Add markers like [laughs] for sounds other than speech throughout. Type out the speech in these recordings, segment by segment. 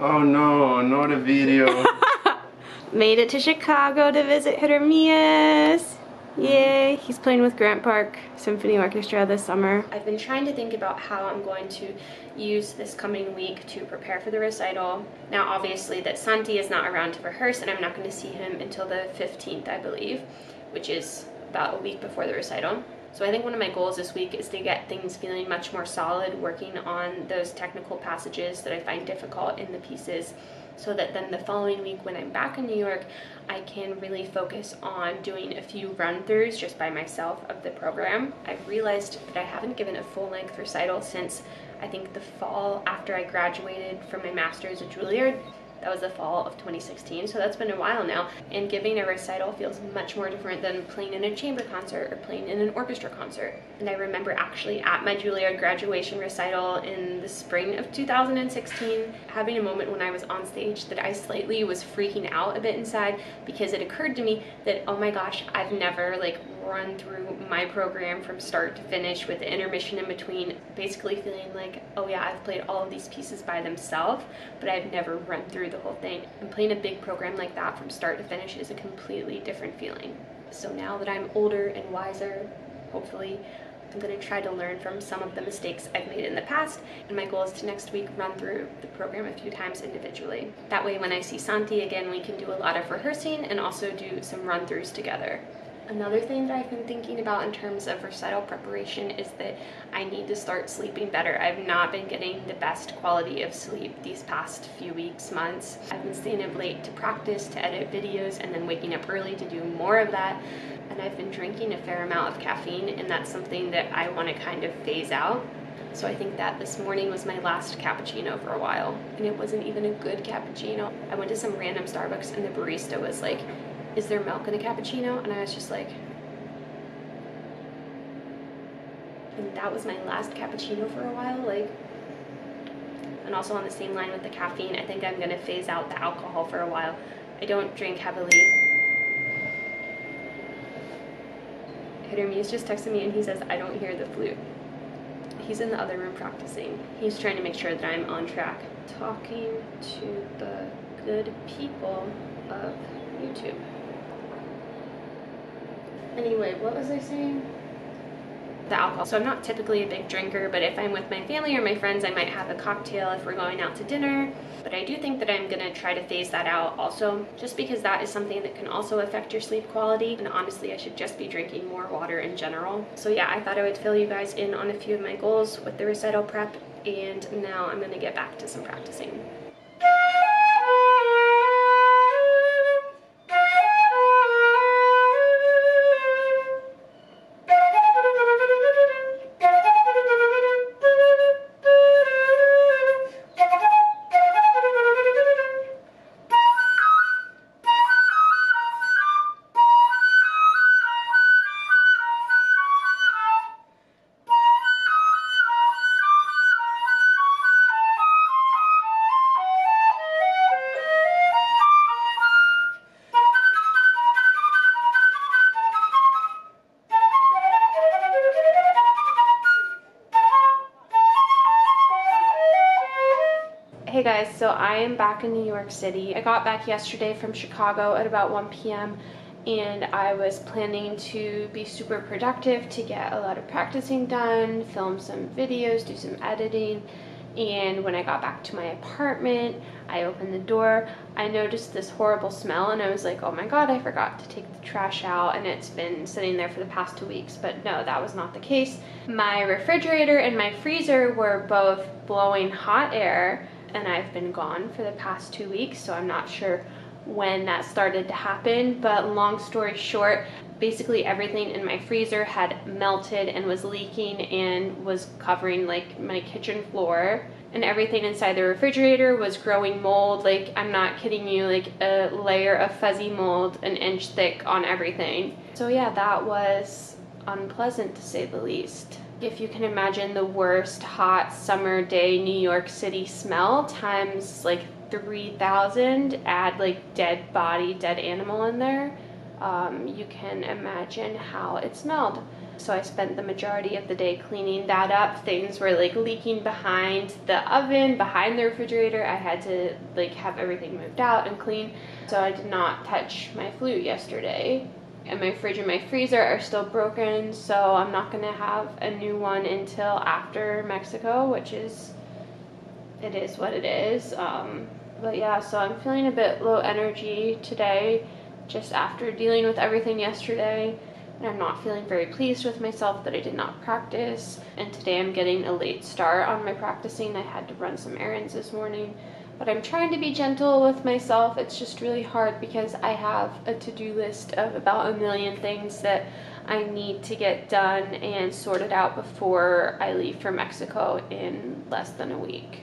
Oh no, not a video. [laughs] Made it to Chicago to visit Jeremias. Yay, he's playing with Grant Park Symphony Orchestra this summer. I've been trying to think about how I'm going to use this coming week to prepare for the recital. Now obviously that Santi is not around to rehearse and I'm not going to see him until the 15th I believe, which is about a week before the recital. So I think one of my goals this week is to get things feeling much more solid, working on those technical passages that I find difficult in the pieces so that then the following week when I'm back in New York, I can really focus on doing a few run-throughs just by myself of the program. I've realized that I haven't given a full-length recital since I think the fall after I graduated from my master's at Juilliard that was the fall of 2016, so that's been a while now. And giving a recital feels much more different than playing in a chamber concert or playing in an orchestra concert. And I remember actually at my Juilliard graduation recital in the spring of 2016, having a moment when I was on stage that I slightly was freaking out a bit inside because it occurred to me that, oh my gosh, I've never like run through my program from start to finish with the intermission in between, basically feeling like, oh yeah, I've played all of these pieces by themselves, but I've never run through the whole thing. And playing a big program like that from start to finish is a completely different feeling. So now that I'm older and wiser, hopefully, I'm going to try to learn from some of the mistakes I've made in the past, and my goal is to next week run through the program a few times individually. That way, when I see Santi again, we can do a lot of rehearsing and also do some run throughs together. Another thing that I've been thinking about in terms of recital preparation is that I need to start sleeping better. I've not been getting the best quality of sleep these past few weeks, months. I've been staying up late to practice, to edit videos, and then waking up early to do more of that. And I've been drinking a fair amount of caffeine, and that's something that I want to kind of phase out. So I think that this morning was my last cappuccino for a while, and it wasn't even a good cappuccino. I went to some random Starbucks, and the barista was like, is there milk in a cappuccino? And I was just like, and that was my last cappuccino for a while, like, and also on the same line with the caffeine, I think I'm gonna phase out the alcohol for a while. I don't drink heavily. Jeremias just texted me and he says, I don't hear the flute. He's in the other room practicing. He's trying to make sure that I'm on track. Talking to the good people of YouTube. Anyway, what was I saying? The alcohol. So I'm not typically a big drinker, but if I'm with my family or my friends, I might have a cocktail if we're going out to dinner. But I do think that I'm gonna try to phase that out also, just because that is something that can also affect your sleep quality. And honestly, I should just be drinking more water in general. So yeah, I thought I would fill you guys in on a few of my goals with the recital prep. And now I'm gonna get back to some practicing. Guys, so I am back in New York City. I got back yesterday from Chicago at about 1 p.m. and I was planning to be super productive to get a lot of practicing done, film some videos, do some editing. And when I got back to my apartment, I opened the door, I noticed this horrible smell and I was like, oh my god, I forgot to take the trash out and it's been sitting there for the past two weeks. But no, that was not the case. My refrigerator and my freezer were both blowing hot air and I've been gone for the past two weeks, so I'm not sure when that started to happen. But long story short, basically everything in my freezer had melted and was leaking and was covering like my kitchen floor. And everything inside the refrigerator was growing mold. Like, I'm not kidding you, like a layer of fuzzy mold an inch thick on everything. So, yeah, that was unpleasant to say the least if you can imagine the worst hot summer day New York City smell times like 3000 add like dead body dead animal in there um, you can imagine how it smelled So I spent the majority of the day cleaning that up. Things were like leaking behind the oven, behind the refrigerator. I had to like have everything moved out and clean. So I did not touch my flute yesterday. And my fridge and my freezer are still broken, so I'm not gonna have a new one until after Mexico, which is, it is what it is. Um, but yeah, so I'm feeling a bit low energy today, just after dealing with everything yesterday and I'm not feeling very pleased with myself that I did not practice. And today I'm getting a late start on my practicing. I had to run some errands this morning, but I'm trying to be gentle with myself. It's just really hard because I have a to-do list of about a million things that I need to get done and sorted out before I leave for Mexico in less than a week.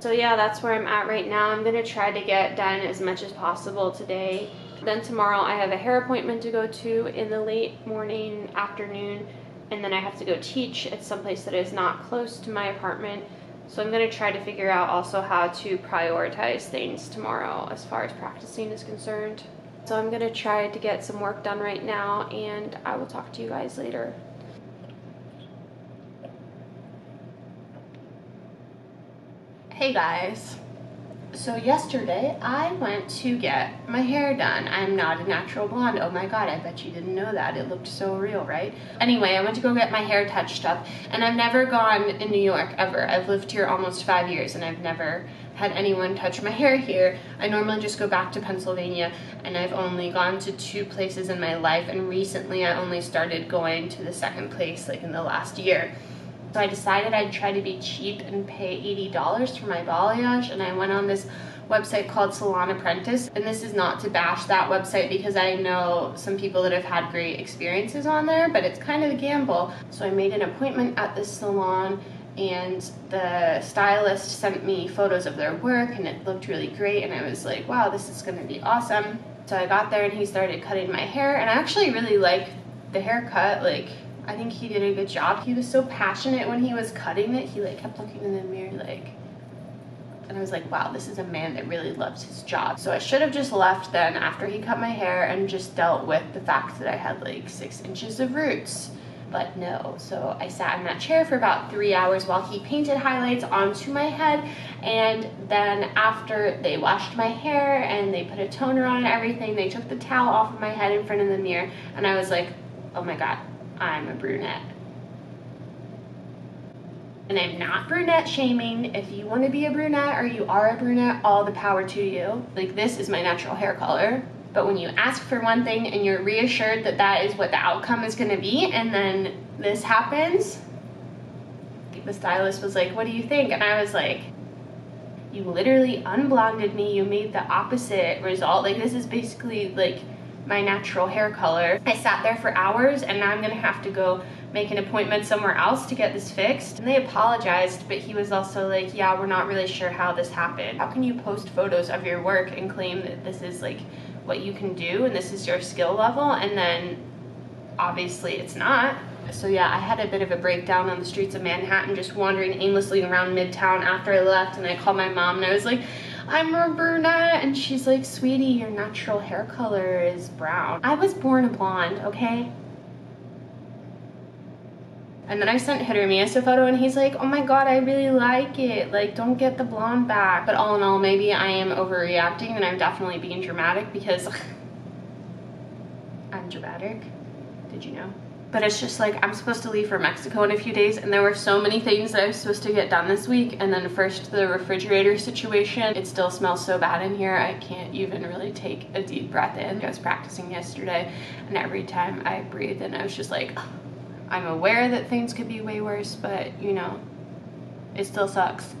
So yeah, that's where I'm at right now. I'm gonna try to get done as much as possible today then tomorrow I have a hair appointment to go to in the late morning, afternoon, and then I have to go teach at some place that is not close to my apartment. So I'm gonna try to figure out also how to prioritize things tomorrow as far as practicing is concerned. So I'm gonna try to get some work done right now and I will talk to you guys later. Hey guys, so yesterday I went to get my hair done. I'm not a natural blonde. Oh my god, I bet you didn't know that. It looked so real, right? Anyway, I went to go get my hair touched up and I've never gone in New York ever. I've lived here almost five years and I've never had anyone touch my hair here. I normally just go back to Pennsylvania and I've only gone to two places in my life and recently I only started going to the second place like in the last year. So I decided I'd try to be cheap and pay $80 for my balayage and I went on this website called Salon Apprentice and this is not to bash that website because I know some people that have had great experiences on there but it's kind of a gamble. So I made an appointment at this salon and the stylist sent me photos of their work and it looked really great and I was like wow this is gonna be awesome. So I got there and he started cutting my hair and I actually really like the haircut like I think he did a good job. He was so passionate when he was cutting it. He like kept looking in the mirror like and I was like, wow, this is a man that really loves his job. So I should have just left then after he cut my hair and just dealt with the fact that I had like six inches of roots. But no, so I sat in that chair for about three hours while he painted highlights onto my head. And then after they washed my hair and they put a toner on and everything, they took the towel off of my head in front of the mirror. And I was like, oh my God, I'm a brunette. And I'm not brunette shaming. If you want to be a brunette or you are a brunette, all the power to you. Like this is my natural hair color. But when you ask for one thing and you're reassured that that is what the outcome is going to be, and then this happens, the stylist was like, what do you think? And I was like, you literally unblonded me. You made the opposite result. Like this is basically like my natural hair color. I sat there for hours and now I'm gonna have to go make an appointment somewhere else to get this fixed. And they apologized, but he was also like, yeah, we're not really sure how this happened. How can you post photos of your work and claim that this is like what you can do and this is your skill level and then obviously it's not. So yeah, I had a bit of a breakdown on the streets of Manhattan just wandering aimlessly around Midtown after I left and I called my mom and I was like, I'm a brunette. And she's like, sweetie, your natural hair color is brown. I was born a blonde, okay? And then I sent Jeremias a photo and he's like, oh my god, I really like it. Like, don't get the blonde back. But all in all, maybe I am overreacting and I'm definitely being dramatic because [laughs] I'm dramatic. Did you know? But it's just like I'm supposed to leave for Mexico in a few days and there were so many things that I was supposed to get done this week and then first the refrigerator situation it still smells so bad in here I can't even really take a deep breath in I was practicing yesterday and every time I breathed in I was just like I'm aware that things could be way worse but you know it still sucks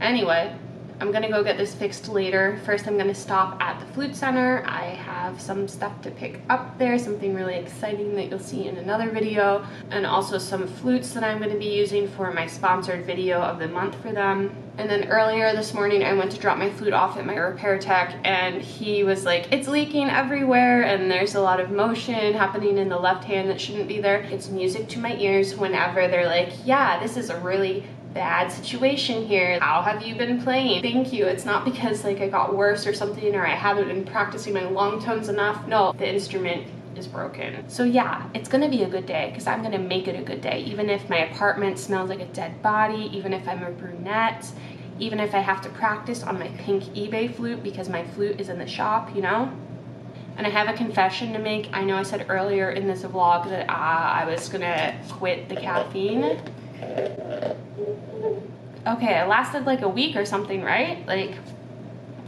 anyway I'm gonna go get this fixed later. First, I'm gonna stop at the flute center. I have some stuff to pick up there, something really exciting that you'll see in another video, and also some flutes that I'm gonna be using for my sponsored video of the month for them. And then earlier this morning, I went to drop my flute off at my repair tech, and he was like, it's leaking everywhere, and there's a lot of motion happening in the left hand that shouldn't be there. It's music to my ears whenever they're like, yeah, this is a really bad situation here. How have you been playing? Thank you. It's not because like I got worse or something or I haven't been practicing my long tones enough. No, the instrument is broken. So yeah, it's gonna be a good day because I'm gonna make it a good day. Even if my apartment smells like a dead body, even if I'm a brunette, even if I have to practice on my pink eBay flute because my flute is in the shop, you know? And I have a confession to make. I know I said earlier in this vlog that uh, I was gonna quit the caffeine. Okay, it lasted like a week or something, right? Like,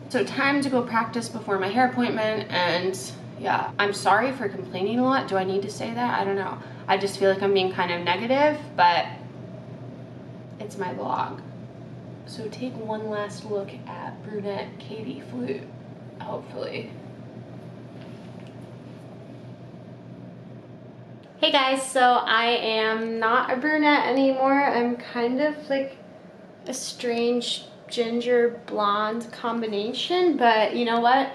so time to go practice before my hair appointment and yeah, I'm sorry for complaining a lot. Do I need to say that? I don't know. I just feel like I'm being kind of negative, but it's my vlog. So take one last look at brunette Katie flute, hopefully. Hey guys, so I am not a brunette anymore. I'm kind of like a strange ginger blonde combination, but you know what?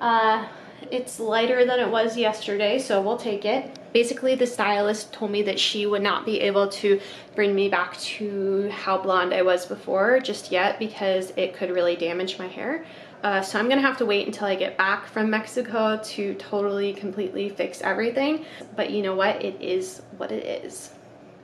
Uh, it's lighter than it was yesterday, so we'll take it. Basically, the stylist told me that she would not be able to bring me back to how blonde I was before just yet because it could really damage my hair. Uh, so I'm gonna have to wait until I get back from Mexico to totally, completely fix everything. But you know what? It is what it is.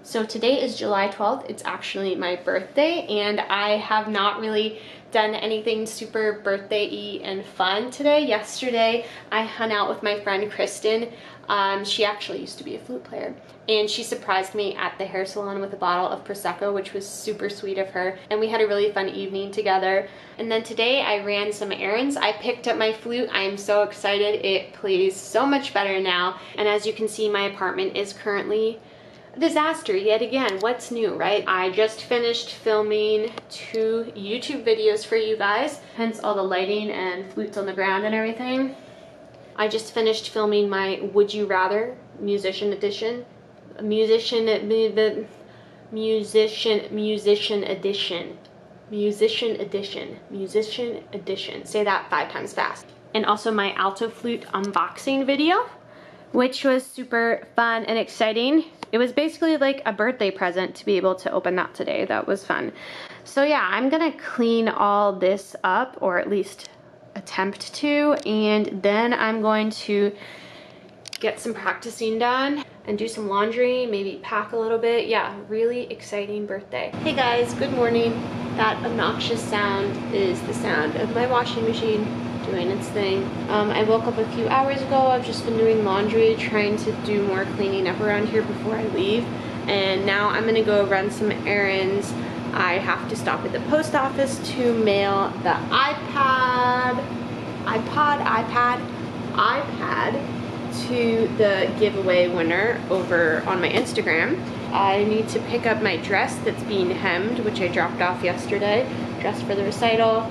So today is July 12th. It's actually my birthday and I have not really done anything super birthday-y and fun today. Yesterday, I hung out with my friend Kristen. Um, she actually used to be a flute player and she surprised me at the hair salon with a bottle of Prosecco, which was super sweet of her. And we had a really fun evening together. And then today I ran some errands. I picked up my flute. I am so excited. It plays so much better now. And as you can see, my apartment is currently disaster yet again. What's new, right? I just finished filming two YouTube videos for you guys, hence all the lighting and flutes on the ground and everything. I just finished filming my Would You Rather musician edition. Musician, musician, musician edition. Musician edition. Musician edition. Say that five times fast. And also my alto flute unboxing video, which was super fun and exciting it was basically like a birthday present to be able to open that today. That was fun. So yeah, I'm gonna clean all this up or at least attempt to and then I'm going to get some practicing done and do some laundry, maybe pack a little bit. Yeah, really exciting birthday. Hey guys, good morning. That obnoxious sound is the sound of my washing machine doing its thing. Um, I woke up a few hours ago. I've just been doing laundry, trying to do more cleaning up around here before I leave. And now I'm gonna go run some errands. I have to stop at the post office to mail the iPad, iPod, iPad, iPad to the giveaway winner over on my Instagram. I need to pick up my dress that's being hemmed, which I dropped off yesterday, dress for the recital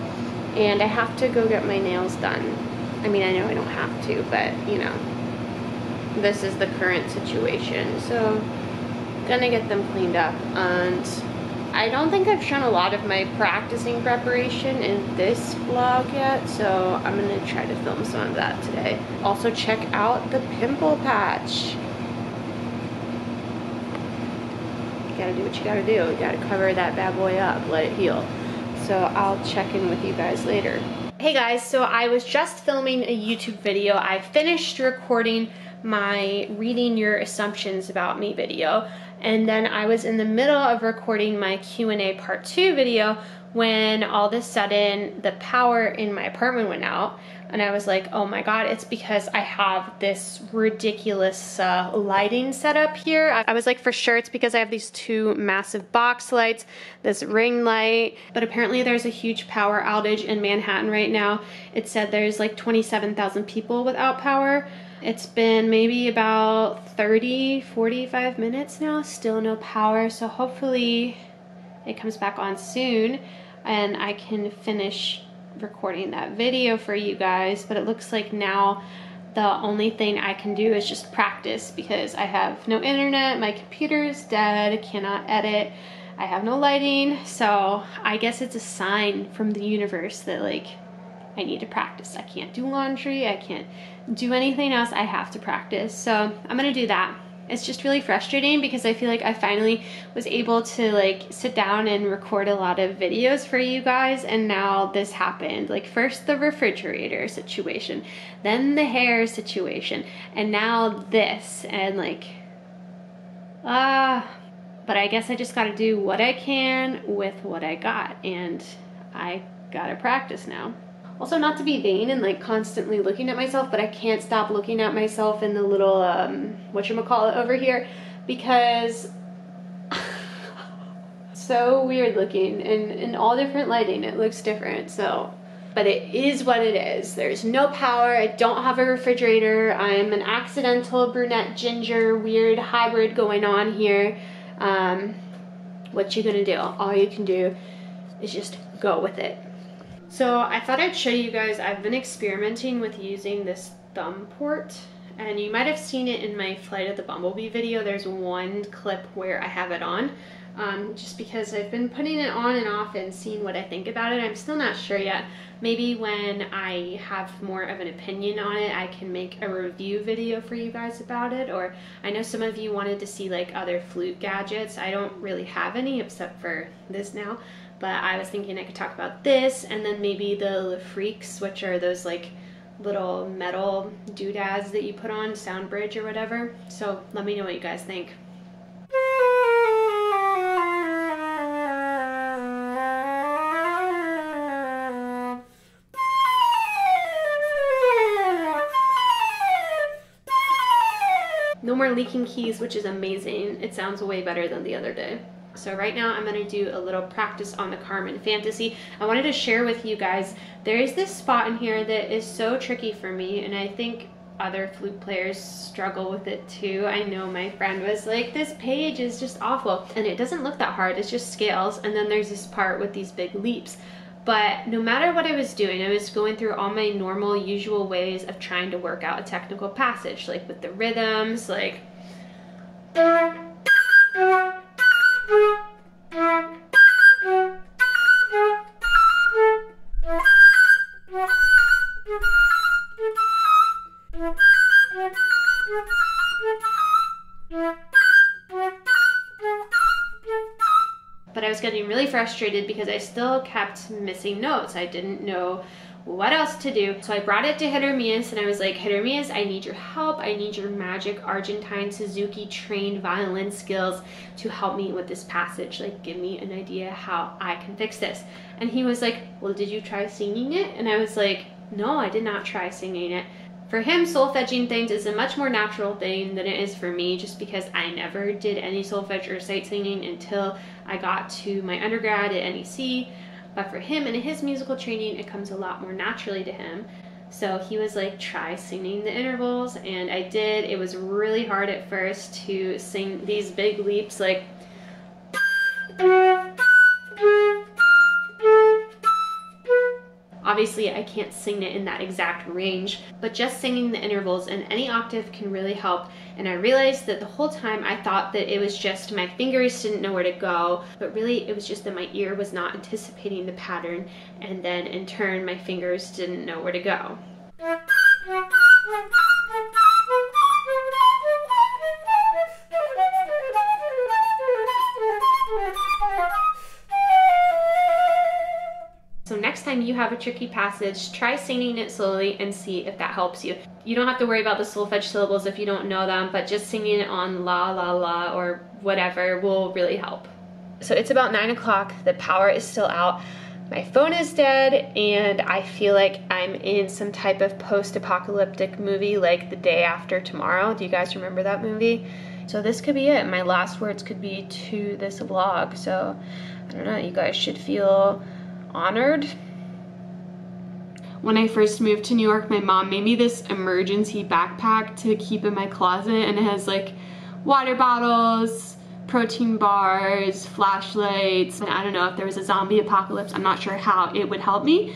and I have to go get my nails done. I mean, I know I don't have to, but you know, this is the current situation. So, gonna get them cleaned up. And I don't think I've shown a lot of my practicing preparation in this vlog yet, so I'm gonna try to film some of that today. Also, check out the pimple patch. You gotta do what you gotta do. You gotta cover that bad boy up, let it heal so I'll check in with you guys later. Hey guys, so I was just filming a YouTube video. I finished recording my reading your assumptions about me video and then I was in the middle of recording my Q&A part 2 video when all of a sudden the power in my apartment went out and I was like, oh my god, it's because I have this ridiculous uh, lighting setup here. I was like, for sure it's because I have these two massive box lights, this ring light, but apparently there's a huge power outage in Manhattan right now. It said there's like 27,000 people without power. It's been maybe about 30, 45 minutes now, still no power, so hopefully it comes back on soon and I can finish recording that video for you guys, but it looks like now the only thing I can do is just practice because I have no internet, my computer is dead, cannot edit, I have no lighting, so I guess it's a sign from the universe that like I need to practice. I can't do laundry, I can't do anything else, I have to practice. So I'm gonna do that. it's just really frustrating because I feel like I finally was able to like sit down and record a lot of videos for you guys and now this happened. Like first the refrigerator situation, then the hair situation, and now this and like ah uh, but I guess I just got to do what I can with what I got and I got to practice now. Also, not to be vain and like constantly looking at myself, but I can't stop looking at myself in the little, um, whatchamacallit over here because [laughs] so weird looking and in all different lighting. It looks different so but it is what it is. There's no power. I don't have a refrigerator. I'm an accidental brunette ginger weird hybrid going on here. Um, what you gonna do? All you can do is just go with it so I thought I'd show you guys, I've been experimenting with using this thumb port and you might have seen it in my Flight of the Bumblebee video. There's one clip where I have it on um, just because I've been putting it on and off and seeing what I think about it. I'm still not sure yet. Maybe when I have more of an opinion on it, I can make a review video for you guys about it. Or I know some of you wanted to see like other flute gadgets. I don't really have any except for this now but I was thinking I could talk about this and then maybe the Freaks, which are those like little metal doodads that you put on sound bridge or whatever. So let me know what you guys think. No more leaking keys, which is amazing. It sounds way better than the other day. So right now I'm gonna do a little practice on the Carmen Fantasy. I wanted to share with you guys, there is this spot in here that is so tricky for me and I think other flute players struggle with it too. I know my friend was like, this page is just awful. And it doesn't look that hard, it's just scales. And then there's this part with these big leaps. But no matter what I was doing, I was going through all my normal, usual ways of trying to work out a technical passage, like with the rhythms, like... But I was getting really frustrated because I still kept missing notes. I didn't know what else to do. So I brought it to Jeremias and I was like, Jeremias, I need your help. I need your magic Argentine Suzuki trained violin skills to help me with this passage. Like, give me an idea how I can fix this. And he was like, well, did you try singing it? And I was like, no, I did not try singing it. For him, solfeging things is a much more natural thing than it is for me just because I never did any solfege or sight singing until I got to my undergrad at NEC. But for him and his musical training, it comes a lot more naturally to him. So he was like, try singing the intervals. And I did. It was really hard at first to sing these big leaps like Obviously, I can't sing it in that exact range, but just singing the intervals in any octave can really help. And I realized that the whole time I thought that it was just my fingers didn't know where to go, but really it was just that my ear was not anticipating the pattern, and then in turn, my fingers didn't know where to go. Time you have a tricky passage, try singing it slowly and see if that helps you. You don't have to worry about the solfege syllables if you don't know them, but just singing it on la la la or whatever will really help. So it's about nine o'clock, the power is still out, my phone is dead, and I feel like I'm in some type of post-apocalyptic movie like The Day After Tomorrow. Do you guys remember that movie? So this could be it. My last words could be to this vlog. So I don't know, you guys should feel honored when I first moved to New York, my mom made me this emergency backpack to keep in my closet and it has like water bottles, protein bars, flashlights, and I don't know if there was a zombie apocalypse, I'm not sure how it would help me.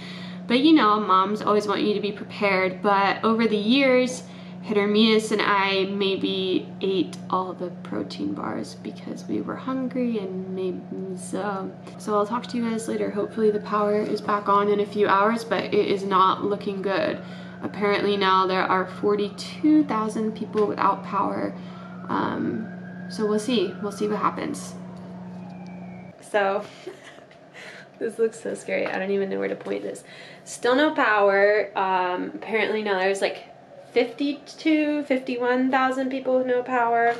But you know, moms always want you to be prepared. But over the years, Jeremias and I maybe ate all the protein bars because we were hungry and maybe so. So I'll talk to you guys later. Hopefully the power is back on in a few hours, but it is not looking good. Apparently now there are 42,000 people without power Um, so we'll see. We'll see what happens. So [laughs] this looks so scary. I don't even know where to point this. Still no power. Um, apparently now there's like 52, 51,000 people with no power.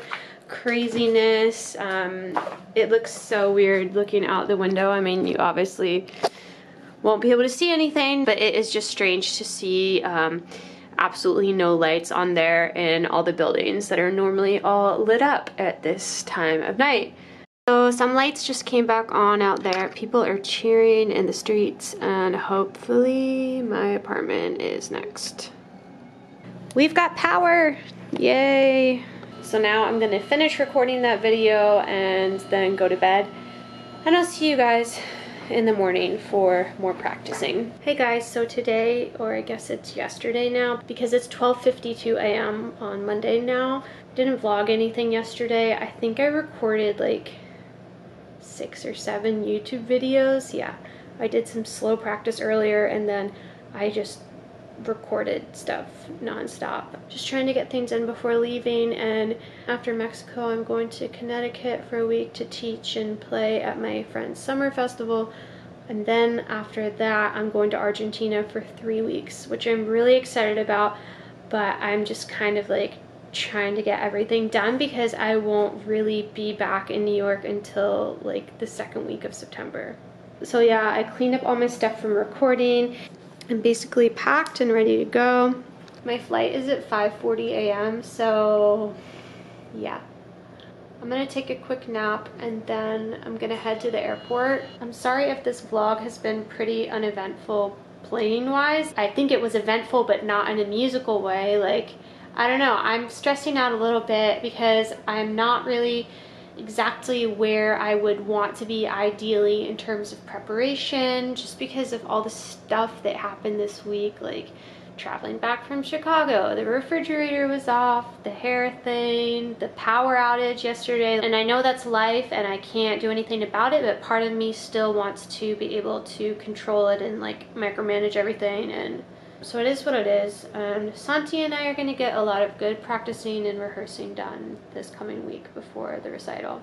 Craziness. Um, it looks so weird looking out the window. I mean, you obviously won't be able to see anything, but it is just strange to see um, absolutely no lights on there in all the buildings that are normally all lit up at this time of night. So some lights just came back on out there. People are cheering in the streets and hopefully my apartment is next. We've got power! Yay! So now I'm gonna finish recording that video and then go to bed. And I'll see you guys in the morning for more practicing. Hey guys, so today, or I guess it's yesterday now, because it's 12.52 a.m. on Monday now, didn't vlog anything yesterday. I think I recorded like six or seven YouTube videos. Yeah, I did some slow practice earlier and then I just recorded stuff nonstop. Just trying to get things in before leaving and after Mexico I'm going to Connecticut for a week to teach and play at my friend's summer festival and then after that I'm going to Argentina for three weeks which I'm really excited about but I'm just kind of like trying to get everything done because I won't really be back in New York until like the second week of September. So yeah, I cleaned up all my stuff from recording I'm basically packed and ready to go. My flight is at 5.40 a.m. so yeah. I'm gonna take a quick nap and then I'm gonna head to the airport. I'm sorry if this vlog has been pretty uneventful plane wise. I think it was eventful but not in a musical way. Like, I don't know, I'm stressing out a little bit because I'm not really exactly where I would want to be ideally in terms of preparation just because of all the stuff that happened this week like traveling back from Chicago. The refrigerator was off the hair thing the power outage yesterday and I know that's life and I can't do anything about it but part of me still wants to be able to control it and like micromanage everything and so it is what it is. And Santi and I are going to get a lot of good practicing and rehearsing done this coming week before the recital.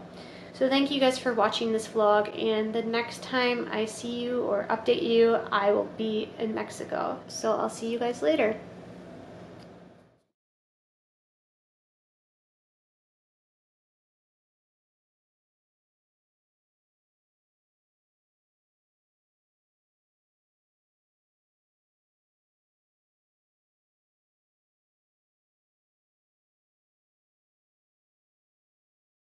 So thank you guys for watching this vlog and the next time I see you or update you, I will be in Mexico. So I'll see you guys later.